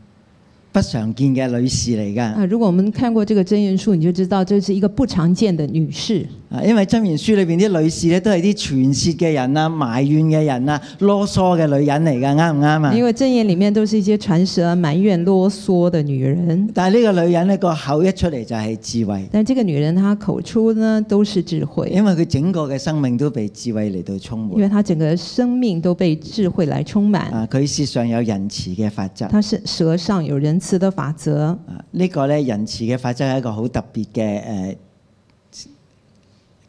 不常見嘅女士嚟㗎。啊，如果我們看過這個真言書，你就知道這是一個不常見的女士。啊，因為箴言書裏邊啲女士咧，都係啲傳舌嘅人啊、埋怨嘅人啊、囉嗦嘅女人嚟㗎，啱唔啱啊？因為真言裡面都是一些傳舌、埋怨、囉嗦的女人，但係呢個女人咧，個口一出嚟就係智慧，但這個女人她口出呢都是智慧，因為佢整個嘅生命都被智慧嚟到充因滿。為她整個生命都被智慧來充滿。啊，佢舌上有仁慈嘅法則。她是舌上有仁慈的法則，啊，呢個咧仁慈嘅法則係一個好特別嘅誒，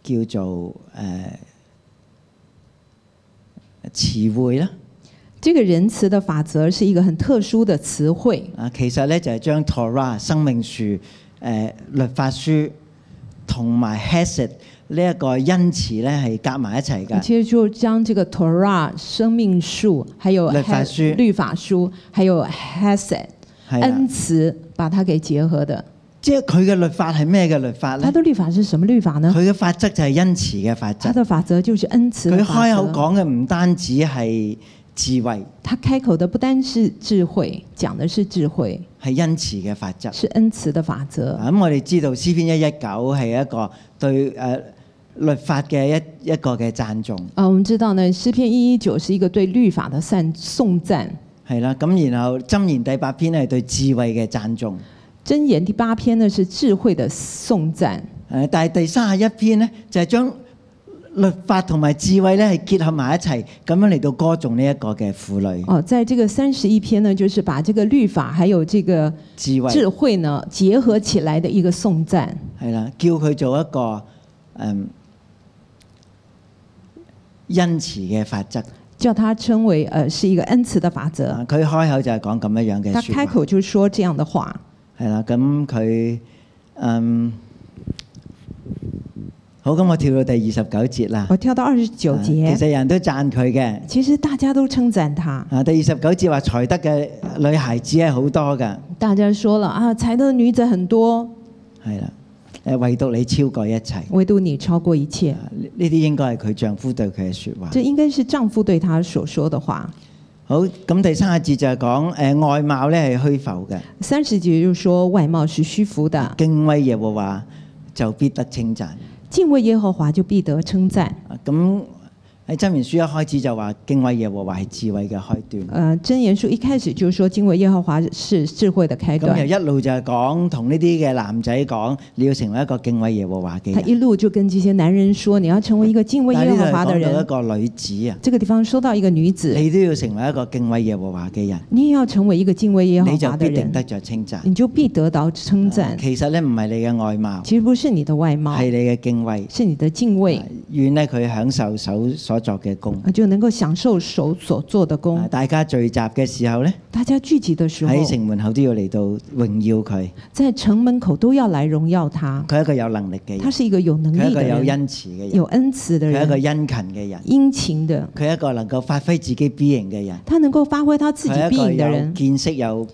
叫做誒詞彙啦。這個仁慈的法則是一個很特殊的詞彙。啊，其實咧就係將 Torah 生命樹、誒、律法書同埋 Hesed 呢一個恩慈咧係夾埋一齊㗎。其實就將這個 Torah 生命樹，還有律法書律法書，還有 Hesed 恩慈，把它給結合的。即係佢嘅律法係咩嘅律法咧？他的律法是什麼律法呢？佢嘅法則就係恩慈嘅法則他。的法則就是恩慈佢的法開口則。講嘅唔單止係智慧，他開口的不單是智慧，講的是智慧，係恩慈嘅法則。是恩慈的法則。啊咁我哋知道詩篇一一九係一個對誒、呃律法嘅一一個嘅讚頌，啊，我們知道呢，詩篇一一九是一個對律法的讚頌讚。係啦。咁然後箴言第八篇係對智慧嘅讚頌。箴言第八篇呢是智慧的颂赞，誒，但係第三十一篇呢，就係、將律法同埋智慧咧係結合埋一齊，咁樣嚟到歌頌呢一個嘅婦女哦，在這個三十一篇呢，就是把這個律法還有這個智慧，智慧呢結合起來的一個頌讚，係啦，叫佢做一個誒、嗯恩慈嘅法則。叫他稱為呃是一個恩慈的法則。啊，佢開口就係講咁樣樣嘅他開口就說這樣的話。係啦。咁佢嗯好，咁我跳到第二十九節啦。我跳到二十九啊其節，實人都讚佢嘅。其實大家都稱讚他，啊，第二十九節話才德嘅女孩子係好多㗎。大家說了啊，才德的女子很多，係啦，誒唯獨你超過一切。唯獨你超過一切。啊呢呢啲應該係佢丈夫對佢嘅説話。這應該是丈夫對她所說的話。好，咁第三個節就係講誒外貌咧係虛浮嘅，三十節就說外貌是虛浮的，敬畏耶和華就必得稱讚。敬畏耶和華就必得稱讚。啊咁喺箴言書一開始就話敬畏耶和華係智慧嘅開端。呃，箴言書一開始就說敬畏耶和華是智慧嘅開咁端。又一路就係講同呢啲嘅男仔講，你要成為一個敬畏耶和華嘅人。他一路就跟這些男人說，你要成為一個敬畏耶和華的人到一人。個女子啊，這個地方說到一個女子，你都要成為一個敬畏耶和華嘅人，你也要成為一個敬畏耶和你就華的人，必定得着稱讚。你就必得到稱讚。其實咧唔係你嘅外貌，其實不是你的外貌，係你嘅敬畏。是你的敬畏啊，願咧佢享受手所作嘅功。啊就能夠享受手所做的功啊。大家聚集嘅時候咧，大家聚集的時候，喺城門口都要嚟到榮耀佢。在城門口都要嚟榮耀他。佢係一個有能力嘅人，他是一個有能佢係一個力的人，有恩慈嘅人，有恩慈的佢係一個，殷勤嘅人，殷勤的，佢係一個能夠發揮自己 B 型嘅人，他能夠發揮他自己必佢係一個有應的人，見識有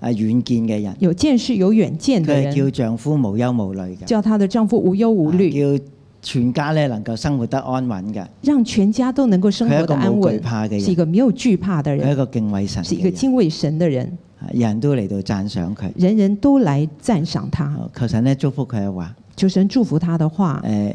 啊遠見嘅人。有見識有遠見的佢係叫人，丈夫無憂無慮嘅，叫她的丈夫無憂無慮，啊叫全家咧能夠生活得安穩嘅。讓全家都能夠生活佢係一個冇懼得安穩，怕嘅人，是一個沒有懼怕的佢係一人，個敬畏神是一嘅人，個敬畏神的人，啊人都嚟到讚賞佢。人人都來讚賞他。求神咧祝福佢嘅話，求神祝福他的話誒、，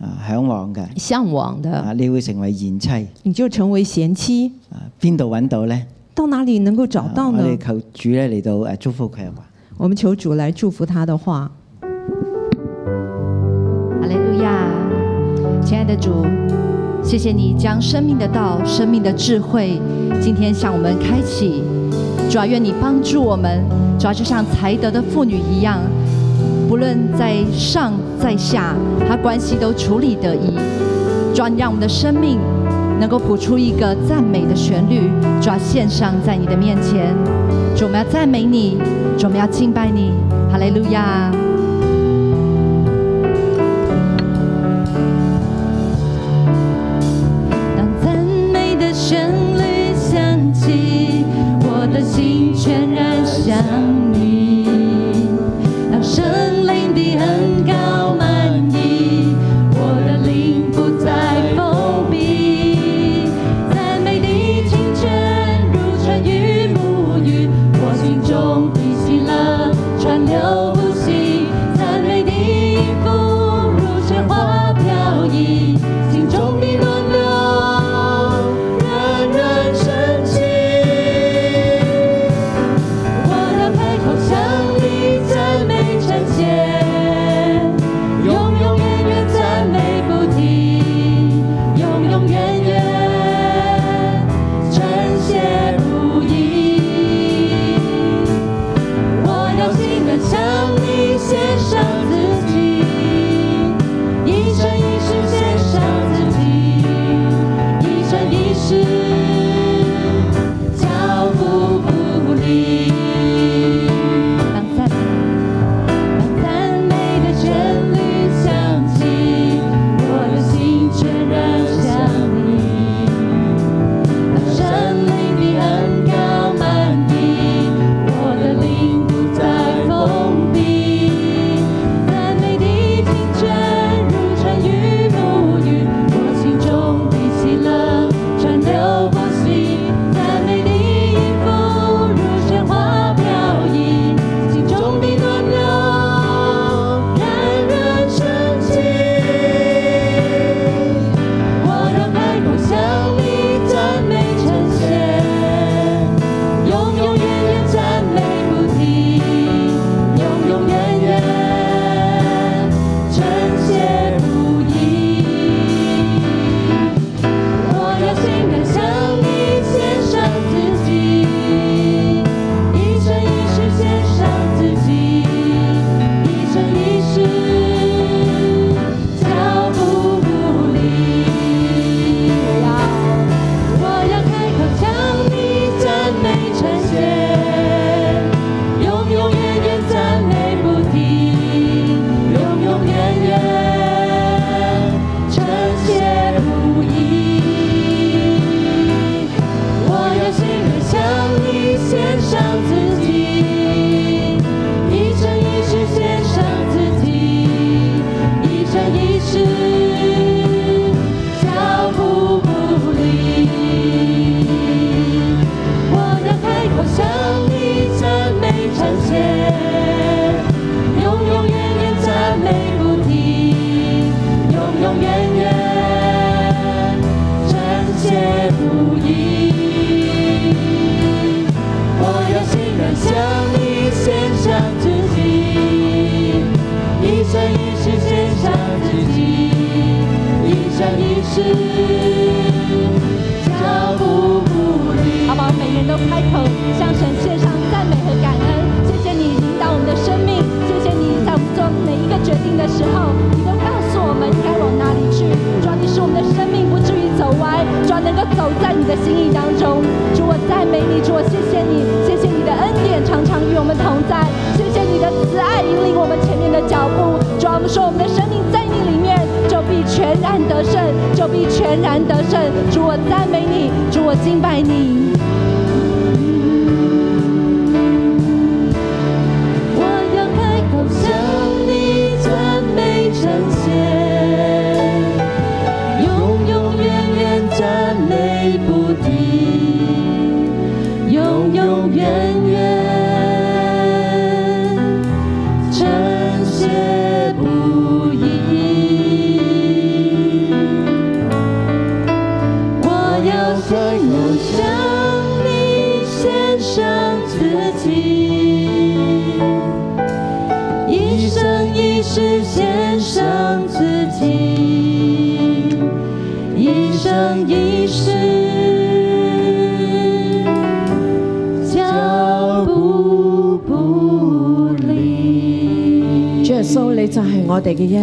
啊，向往嘅，向往的。啊，你会成为贤妻。你就成为贤妻。啊，边度揾到咧？到哪里能够找到呢？我哋求主咧嚟到诶祝福佢啊！我们求主来祝福他的话。阿肋路亚，亲爱的主，谢谢你将生命的道、生命的智慧，今天向我们开启。主要愿你帮助我们，主要就像才德的妇女一样，不论在上。在下，他关系都处理得宜，抓让我们的生命能够谱出一个赞美的旋律，抓献上在你的面前，主我们要赞美你，主我们要敬拜你，哈利路亚。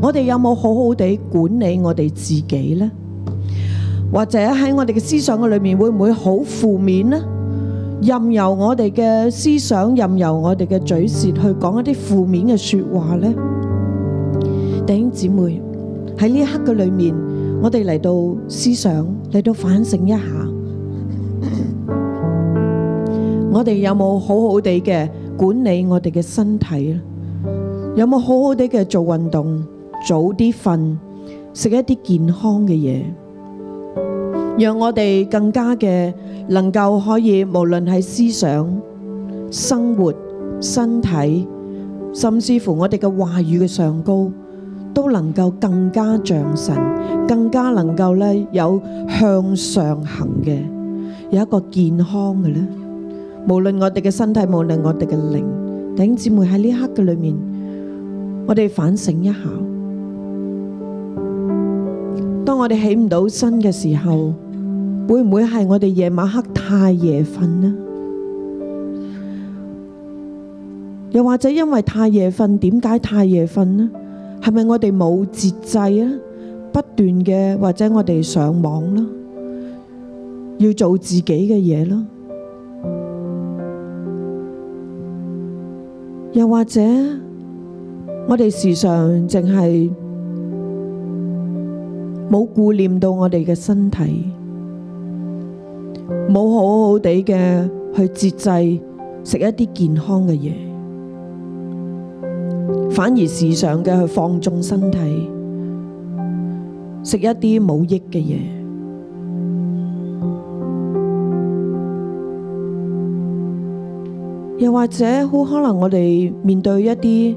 我哋有冇好好地管理我哋自己呢？或者喺我哋嘅思想嘅里面，会唔会好负面呢？任由我哋嘅思想，任由我哋嘅嘴舌去讲一啲负面嘅说话呢？弟兄姊妹喺呢一刻嘅里面，我哋嚟到思想，嚟到反省一下。我哋有冇好好地嘅管理我哋嘅身体咧？有冇好好地嘅做運動，早啲瞓，食一啲健康嘅嘢，让我哋更加嘅能够可以，无论系思想、生活、身体，甚至乎我哋嘅话语嘅上高，都能够更加像神，更加能够咧有向上行嘅，有一个健康嘅咧。无论我哋嘅身体，无论我哋嘅灵，弟兄姊妹喺呢刻嘅里面，我哋反省一下。當我哋起唔到身嘅時候，會唔會係我哋夜晚黑太夜瞓呢？又或者因為太夜瞓，點解太夜瞓呢？係咪我哋冇節制啊？不斷嘅或者我哋上網啦，要做自己嘅嘢啦。又或者我哋時常淨係冇顧念到我哋嘅身體，冇好好地嘅去節制食一啲健康嘅嘢，反而時常嘅去放縱身體，食一啲冇益嘅嘢。又或者好可能我哋面對一啲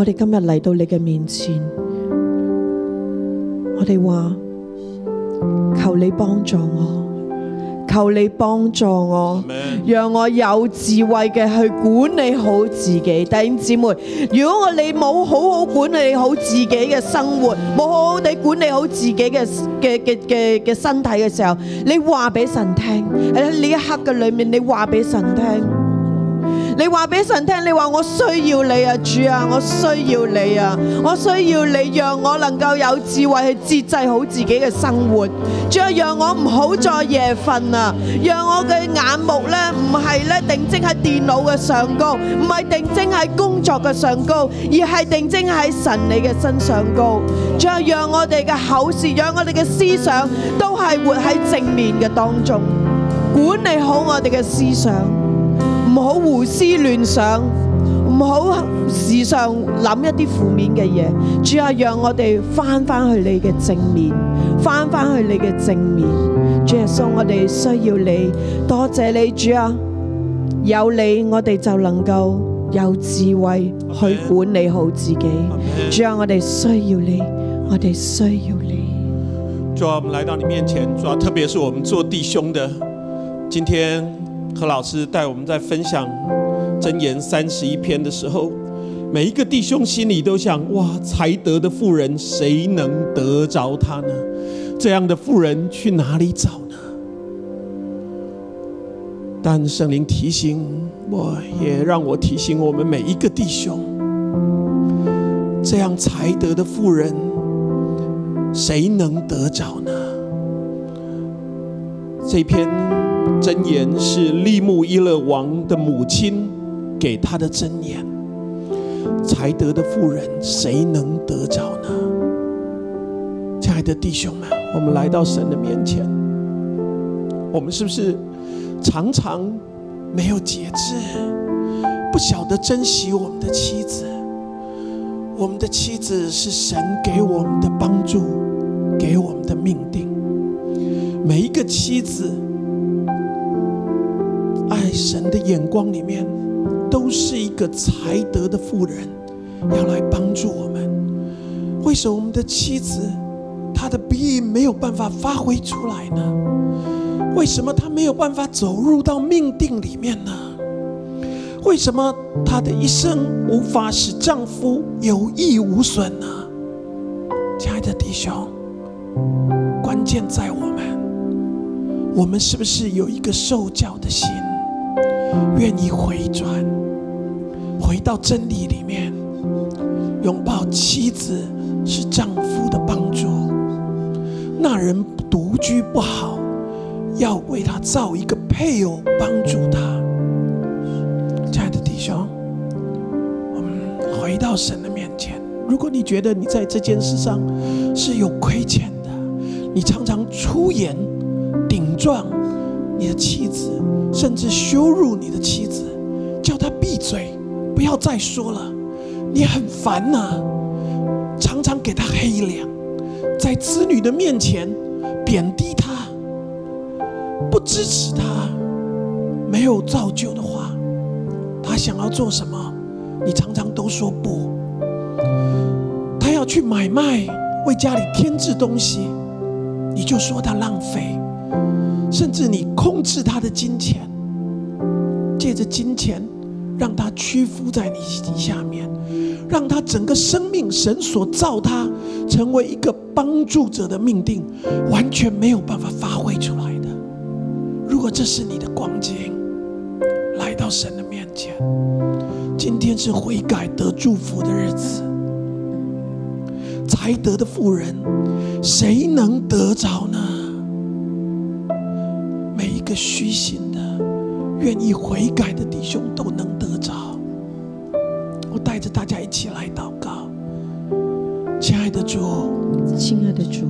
我哋今日嚟到你嘅面前，我哋话求你帮助我，求你帮助我，让我有智慧嘅去管理好自己。弟兄姊妹，如果我哋冇好好管理好自己嘅生活，冇好好地管理好自己嘅嘅嘅嘅嘅身体嘅时候，你话俾神听喺呢一刻嘅里面，你话俾神聽。你話俾神聽，你話我需要你啊，主啊，我需要你啊，我需要你，讓我能夠有智慧去節制好自己嘅生活。主啊，讓我唔好再夜瞓啊，讓我嘅眼目咧唔係咧定睛喺電腦嘅上高，唔係定睛喺工作嘅上高，而係定睛喺神你嘅身上高。主啊，讓我哋嘅口舌，让我哋嘅思想都係活喺正面嘅當中，管理好我哋嘅思想。唔好胡思亂想，唔好時常諗一啲負面嘅嘢。主啊，讓我哋翻翻去你嘅正面，翻翻去你嘅正面。主耶穌，我哋需要你，多謝你，主啊，有你我哋就能夠有智慧去管理好自己。主啊，我哋需要你，我哋需要你。主啊，我们来到你面前，主啊，特别是我们做弟兄的，今天何老师带我们在分享箴言三十一篇的时候，每一个弟兄心里都想：哇，才德的妇人，谁能得着她呢？这样的妇人去哪里找呢？但圣灵提醒我，也让我提醒我们每一个弟兄，这样才德的妇人。谁能得着呢？这篇箴言是利木伊勒王的母亲给他的箴言。才德的妇人，谁能得着呢？亲爱的弟兄们，我们来到神的面前，我们是不是常常没有节制，不晓得珍惜我们的妻子？我们的妻子是神给我们的帮助，给我们的命定。每一个妻子，爱神的眼光里面，都是一个才德的妇人，要来帮助我们。为什么我们的妻子她的鼻翼没有办法发挥出来呢？为什么她没有办法走入到命定里面呢？为什么她的一生无法使丈夫有益无损呢？亲爱的弟兄，关键在我们，我们是不是有一个受教的心，愿意回转，回到真理里面，拥抱妻子是丈夫的帮助。那人独居不好，要为他造一个配偶帮助他。亲爱的弟兄，我们回到神的面前。如果你觉得你在这件事上是有亏欠的，你常常出言顶撞你的妻子，甚至羞辱你的妻子，叫她闭嘴，不要再说了，你很烦呐、常常给她黑脸，在子女的面前贬低她，不支持她，没有造就的话。他想要做什么，你常常都说不。他要去买卖，为家里添置东西，你就说他浪费，甚至你控制他的金钱，借着金钱让他屈服在你下面，让他整个生命神所造他成为一个帮助者的命定，完全没有办法发挥出来的。如果这是你的光景，来到神的面前，今天是悔改得祝福的日子。才德的富人，谁能得着呢？个虚心的、愿意悔改的弟兄都能得着。我带着大家一起来祷告，亲爱的主，亲爱的主，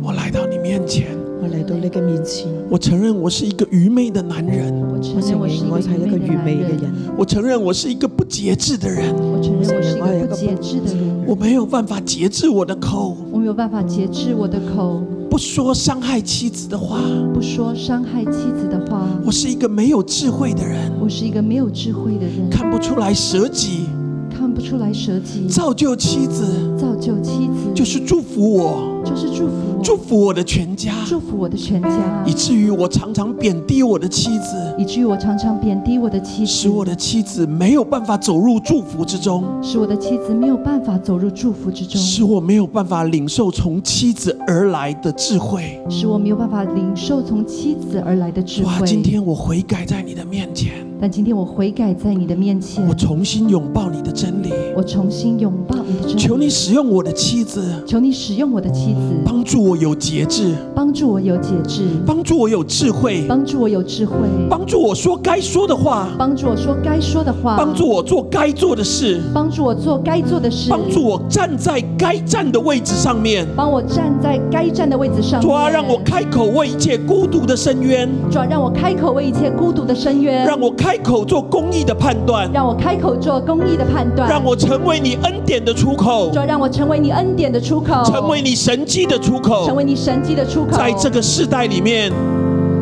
我来到你面前，我嚟到你嘅面前，我承认我是一个愚昧的男人，我承认我是一個認我係一個愚昧嘅人，我承認我是一個不节制的人，我承認我是一個不節制的人，我沒有办法节制我的口，我沒有辦法節制我的口，不说伤害妻子的话。不说伤害妻子的话。我是一个没有智慧的人，我是一个没有智慧的人，看不出来舍己，看不出来舍己，造就妻子造就妻子，就是祝福我，就就是祝福我，祝福我的全家，祝福我的全家以，至于我常常贬低我的妻子，以至于我常常贬低我的妻子，使我的妻子没有办法走入祝福之中，使我的妻子没有办法走入祝福之中，使我没有办法领受从妻子而来的智慧。使我没有办法领受从妻子而来的智慧哇！慧。今天我悔改在你的面前，但今天我悔改在你的面前我，重新拥抱你的真理，我重新拥抱你的真理。求你使用我的妻子，求你使用我的妻子，帮助我有节制，帮助我有节制，帮助我有智慧，帮助我有智慧，帮助我说该说的话，帮助我说该说的话，帮助我做该做的事，帮助我做该做的事，帮助我站在该站的位置上面。帮我站在该站的位置上面。主啊，让我开口为一切孤独的深渊，主啊，让我开口为一切孤独的深渊，让我开口做公义的判断，让我开口做公义的判断，让我成为你恩典的出口。主，啊，让我成为你恩典的出口，成为你神迹的出口成，为你神迹的出口，在这个世代里面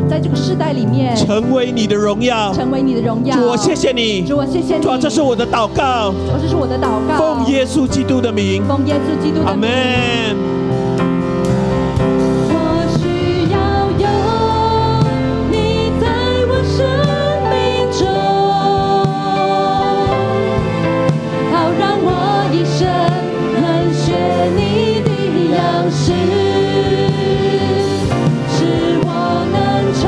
在这个世代里面，成为你的荣耀。成为你的荣耀。主，我谢谢你。主，我谢谢你。主啊，这是我的祷告，主这是我的祷告，奉耶稣基督的名，奉耶稣基督的名。门。是，是我能成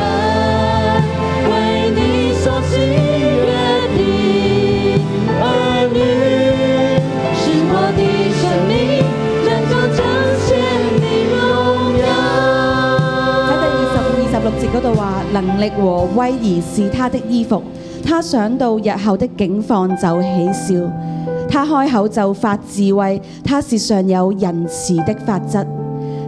为你所喜悦的儿女，是我的生命能够彰显你荣耀。喺第二十二十六节嗰度话，能力和威仪是他的衣服，他想到日后的景况就起笑，他开口就发智慧，他是尚有仁慈的法则。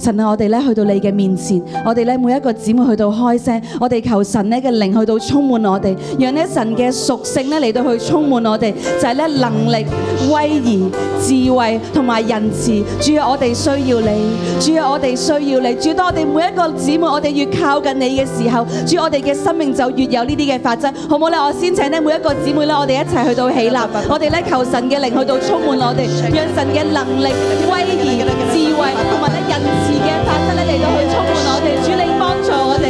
神啊，我哋咧去到你嘅面前，我哋咧每一个姊妹去到开声，我哋求神咧嘅灵去到充满我哋，让咧神嘅属性咧嚟到去充满我哋，就系咧能力、威仪、智慧同埋仁慈。主啊，我哋需要你，主啊，我哋需要你。主，當我哋每一个姊妹，我哋越靠近你嘅时候，主，我哋嘅生命就越有呢啲嘅法则，好唔好咧？我先请咧每一个姊妹咧，我哋一齐去到起立，我哋咧求神嘅灵去到充满我哋，让神嘅能力、威仪、智慧同埋咧仁慈嘅法則咧嚟到去充滿我哋。主你幫助我哋，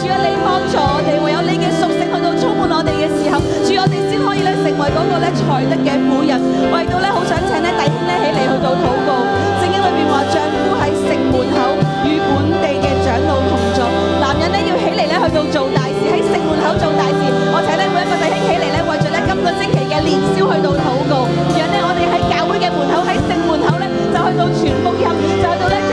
主啊你幫助我哋，唯有你嘅屬性去到充滿我哋嘅時候，主我哋先可以咧成為嗰個咧才德嘅婦人。我亦都咧好想請咧弟兄咧起嚟去到禱告。聖經裏邊話丈夫喺城門口與本地嘅長老同坐，男人咧要起嚟咧去到做大事，喺城門口做大事。我請咧每一個弟兄起嚟咧，為咗咧今個星期嘅年宵去到禱告，讓咧我哋喺教會嘅門口喺城門口咧就去到全福音，就去到咧將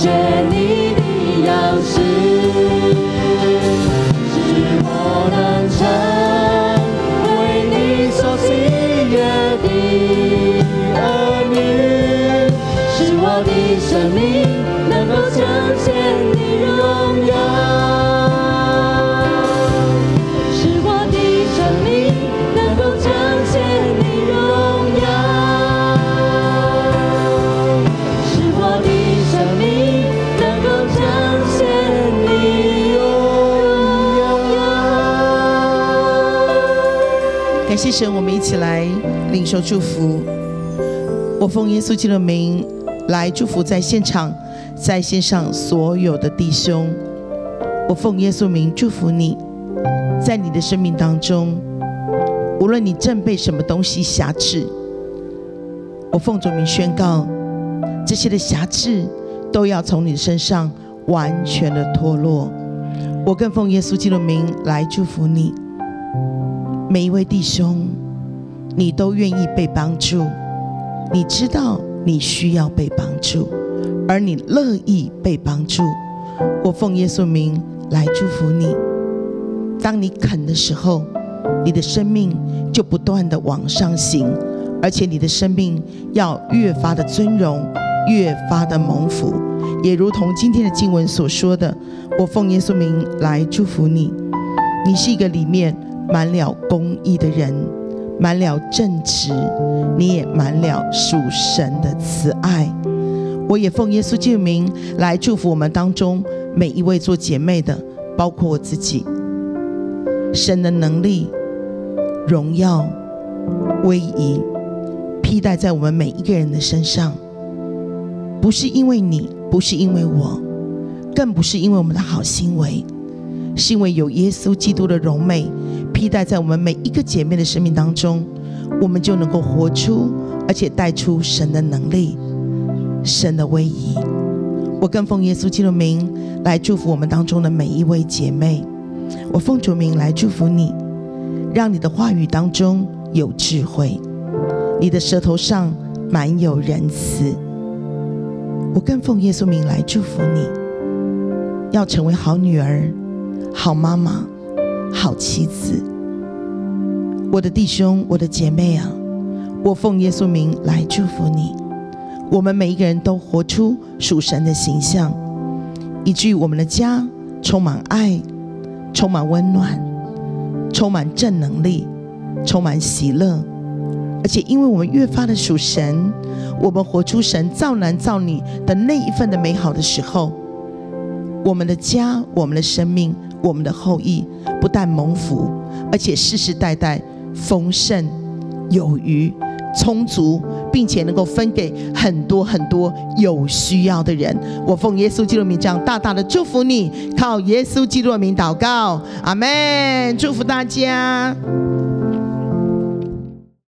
生能学你谢神，我们一起来领受祝福。我奉耶稣基督的名来祝福在现场、在线上所有的弟兄。我奉耶稣名祝福你，在你的生命当中，无论你正被什么东西辖制，我奉主名宣告，这些的辖制都要从你身上完全的脱落。我更奉耶稣基督的名来祝福你，每一位弟兄，你都愿意被帮助，你知道你需要被帮助，而你乐意被帮助。我奉耶稣名来祝福你。当你肯的时候，你的生命就不断的往上行，而且你的生命要越发的尊荣，越发的蒙福。也如同今天的经文所说的，我奉耶稣名来祝福你。你是一个里面满了公义的人，满了正直，你也满了属神的慈爱。我也奉耶稣基督的名来祝福我们当中每一位做姐妹的，包括我自己。神的能力、荣耀、威仪，披戴在我们每一个人的身上，不是因为你，不是因为我，更不是因为我们的好行为，是因为有耶稣基督的荣美披戴在我们每一个姐妹的生命当中，我们就能够活出，而且带出神的能力、神的威仪。我跟奉耶稣基督的名来祝福我们当中的每一位姐妹。我奉主名来祝福你，让你的话语当中有智慧，你的舌头上满有仁慈。我更奉耶稣名来祝福你，要成为好女儿、好妈妈、好妻子。我的弟兄、我的姐妹啊，我奉耶稣名来祝福你。我们每一个人都活出属神的形象，以至于我们的家充满爱。充满温暖，充满正能力，充满喜乐，而且因为我们越发的属神，我们活出神造男造女的那一份的美好的时候，我们的家、我们的生命、我们的后裔不但蒙福，而且世世代代丰盛有余。充足，并且能够分给很多很多有需要的人。我奉耶稣基督名，这样大大的祝福你，靠耶稣基督的名祷告，阿门。祝福大家。